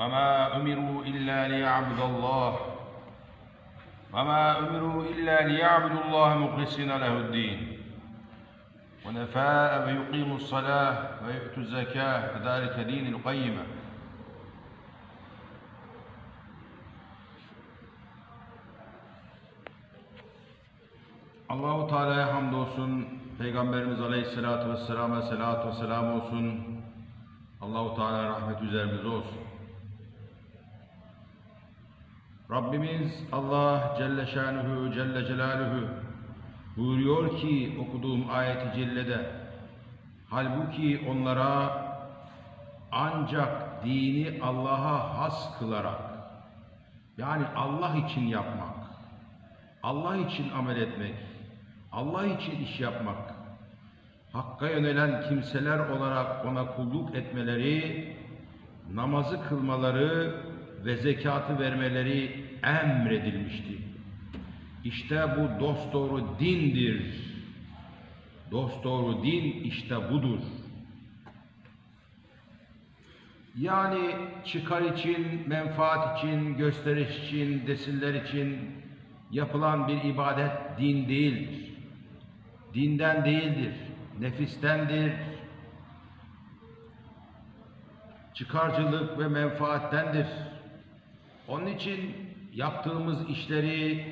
وما أمروا إلا ليعبدوا الله وما أمروا إلا ليعبدوا الله مخلصين له الدين ونفاء ويقيموا الصلاة ويؤتوا الزكاة وذلك دين القيمة Allahu Teala'ya hamdolsun. Peygamberimiz Aleyhisselatü Vesselam'a selatü ve selam olsun. Allahu Teala rahmet üzerimize olsun. Rabbimiz Allah Celle Şanuhu Celle Celaluhu buyuruyor ki okuduğum ayeti cellede halbuki onlara ancak dini Allah'a has kılarak yani Allah için yapmak, Allah için amel etmek, Allah için iş yapmak, Hakka yönelen kimseler olarak ona kulluk etmeleri, namazı kılmaları ve zekatı vermeleri emredilmişti. İşte bu dosdoğru dindir. Dosdoğru din işte budur. Yani çıkar için, menfaat için, gösteriş için, desiller için yapılan bir ibadet din değildir. Dinden değildir, nefistendir. Çıkarcılık ve menfaattendir. Onun için yaptığımız işleri,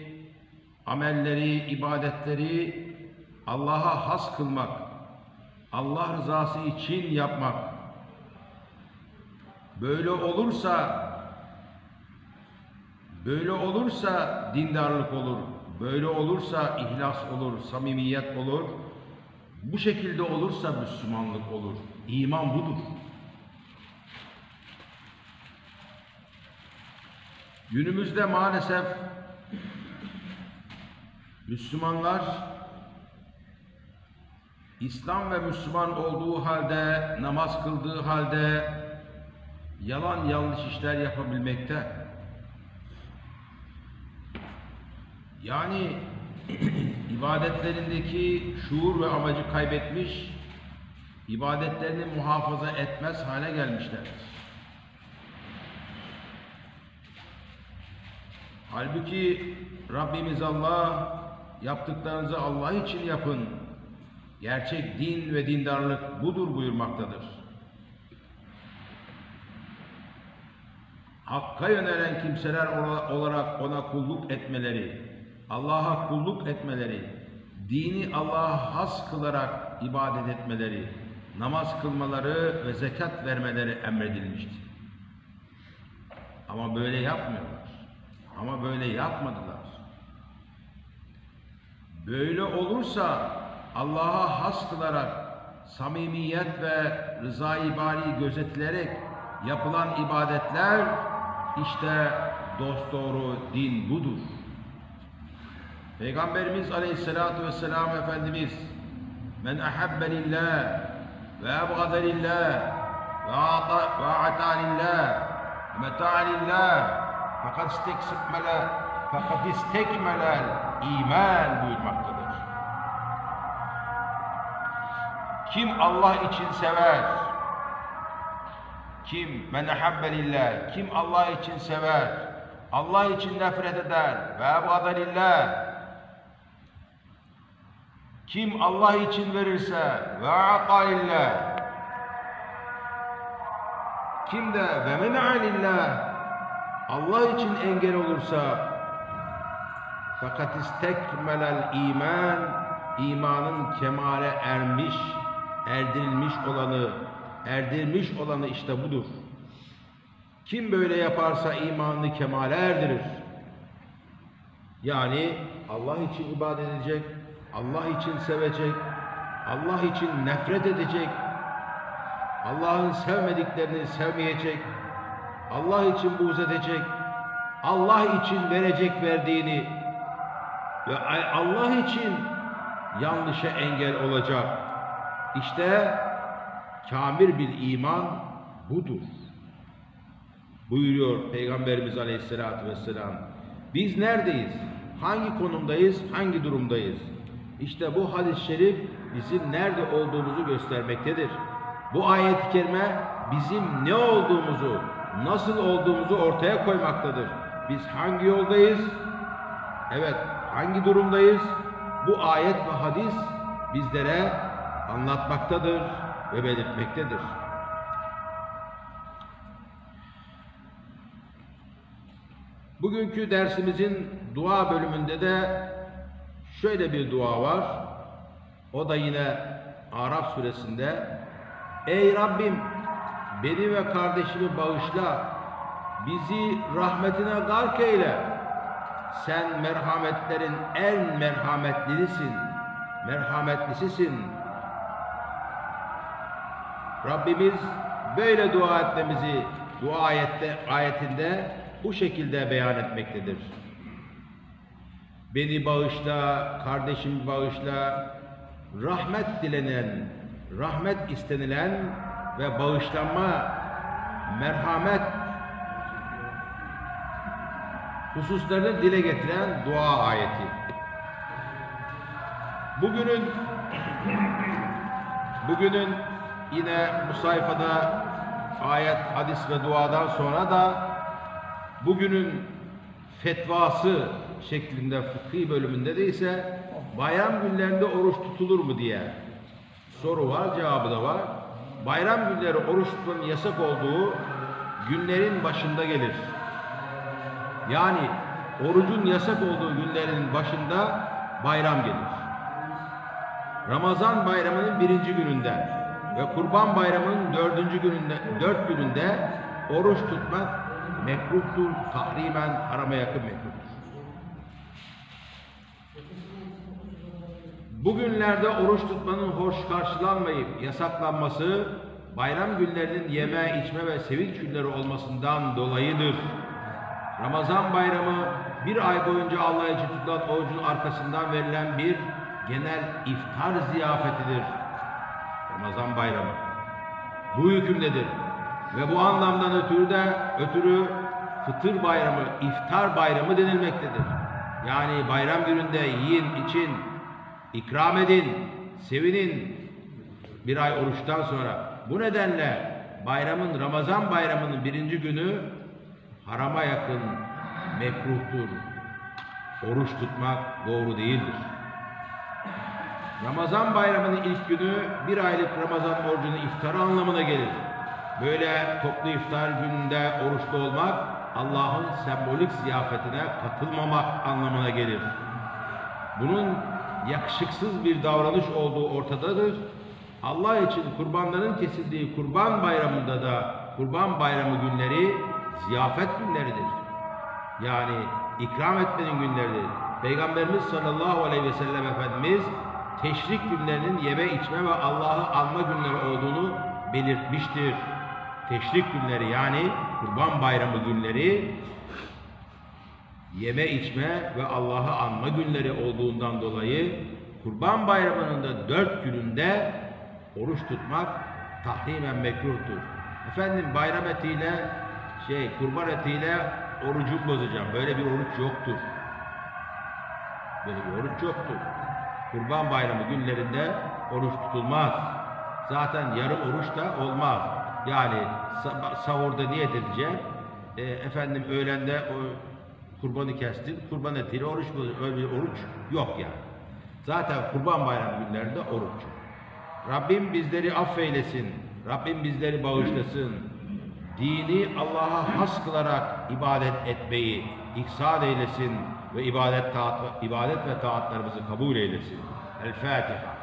amelleri, ibadetleri Allah'a has kılmak, Allah rızası için yapmak. Böyle olursa böyle olursa dindarlık olur. Böyle olursa ihlas olur, samimiyet olur. Bu şekilde olursa Müslümanlık olur. İman budur. Günümüzde maalesef Müslümanlar İslam ve Müslüman olduğu halde, namaz kıldığı halde yalan yanlış işler yapabilmekte. Yani ibadetlerindeki şuur ve amacı kaybetmiş, ibadetlerini muhafaza etmez hale gelmişlerdir. Halbuki Rabbimiz Allah yaptıklarınızı Allah için yapın. Gerçek din ve dindarlık budur buyurmaktadır. Hakka yönelen kimseler olarak ona kulluk etmeleri, Allah'a kulluk etmeleri, dini Allah'a has kılarak ibadet etmeleri, namaz kılmaları ve zekat vermeleri emredilmişti. Ama böyle yapmıyorlar. Ama böyle yapmadılar. Böyle olursa Allah'a has kılarak samimiyet ve rızayı bari gözetilerek yapılan ibadetler işte dosdoğru din budur. Peygamberimiz Aleyhisselatü Vesselam Efendimiz Men ahabbe lillah ve ebgade lillah ve ata lillah ve meta lillah fakat istekmele fakat istekmelel iman buyurmaktadır. Kim Allah için sever, kim men ahabbe lillah, kim Allah için sever, Allah için nefret eder ve ebgade lillah, kim Allah için verirse ve ata lillah, kim de ve men'a lillah, Allah için engel olursa fakat istekmelel iman imanın kemale ermiş, erdirilmiş olanı, erdirmiş olanı işte budur. Kim böyle yaparsa imanını kemale erdirir. Yani Allah için ibadet edecek, Allah için sevecek, Allah için nefret edecek, Allah'ın sevmediklerini sevmeyecek, Allah için buğz edecek, Allah için verecek verdiğini ve Allah için yanlışa engel olacak. İşte kamil bir iman budur. Buyuruyor Peygamberimiz Aleyhisselatü Vesselam. Biz neredeyiz? Hangi konumdayız? Hangi durumdayız? İşte bu hadis-i şerif bizim nerede olduğumuzu göstermektedir. Bu ayet-i kerime bizim ne olduğumuzu, nasıl olduğumuzu ortaya koymaktadır. Biz hangi yoldayız? Evet, hangi durumdayız? Bu ayet ve hadis bizlere anlatmaktadır ve belirtmektedir. Bugünkü dersimizin dua bölümünde de şöyle bir dua var. O da yine Araf suresinde Ey Rabbim beni ve kardeşimi bağışla, bizi rahmetine gark eyle. Sen merhametlerin en merhametlisisin, merhametlisisin. Rabbimiz böyle dua etmemizi dua ayette, ayetinde bu şekilde beyan etmektedir. Beni bağışla, kardeşimi bağışla, rahmet dilenen, rahmet istenilen ve bağışlanma, merhamet hususlarını dile getiren dua ayeti. Bugünün bugünün yine bu sayfada ayet, hadis ve duadan sonra da bugünün fetvası şeklinde fıkhi bölümünde de ise bayram günlerinde oruç tutulur mu diye soru var, cevabı da var. Bayram günleri oruç tutmanın yasak olduğu günlerin başında gelir. Yani orucun yasak olduğu günlerin başında bayram gelir. Ramazan bayramının birinci gününde ve Kurban bayramının dördüncü gününde, dört gününde oruç tutmak mekruhtur, tahrimen harama yakın mekruhtur. Bugünlerde oruç tutmanın hoş karşılanmayıp yasaklanması bayram günlerinin yeme, içme ve sevinç günleri olmasından dolayıdır. Ramazan bayramı bir ay boyunca Allah için tutulan orucun arkasından verilen bir genel iftar ziyafetidir. Ramazan bayramı. Bu hükümdedir. Ve bu anlamdan ötürü de ötürü fıtır bayramı, iftar bayramı denilmektedir. Yani bayram gününde yiyin, için, ikram edin, sevinin bir ay oruçtan sonra. Bu nedenle bayramın, Ramazan bayramının birinci günü harama yakın mekruhtur. Oruç tutmak doğru değildir. Ramazan bayramının ilk günü bir aylık Ramazan orucunun iftarı anlamına gelir. Böyle toplu iftar gününde oruçlu olmak Allah'ın sembolik ziyafetine katılmamak anlamına gelir. Bunun yakışıksız bir davranış olduğu ortadadır. Allah için kurbanların kesildiği kurban bayramında da kurban bayramı günleri ziyafet günleridir. Yani ikram etmenin günleridir. Peygamberimiz sallallahu aleyhi ve sellem Efendimiz teşrik günlerinin yeme içme ve Allah'ı anma günleri olduğunu belirtmiştir. Teşrik günleri yani kurban bayramı günleri yeme içme ve Allah'ı anma günleri olduğundan dolayı kurban bayramının da dört gününde oruç tutmak tahrimen mekruhtur. Efendim bayram etiyle şey kurban etiyle orucu bozacağım. Böyle bir oruç yoktur. Böyle bir oruç yoktur. Kurban bayramı günlerinde oruç tutulmaz. Zaten yarım oruç da olmaz. Yani sa- sahurda niyet edeceğim. E, efendim öğlende kurbanı kestin. Kurban etiyle oruç. Öyle bir oruç yok yani. Zaten kurban bayramı günlerinde oruç. Rabbim bizleri affeylesin. Rabbim bizleri bağışlasın. Dini Allah'a has kılarak ibadet etmeyi ihsan eylesin ve ibadet taat, ibadet ve taatlarımızı kabul eylesin. El Fatiha.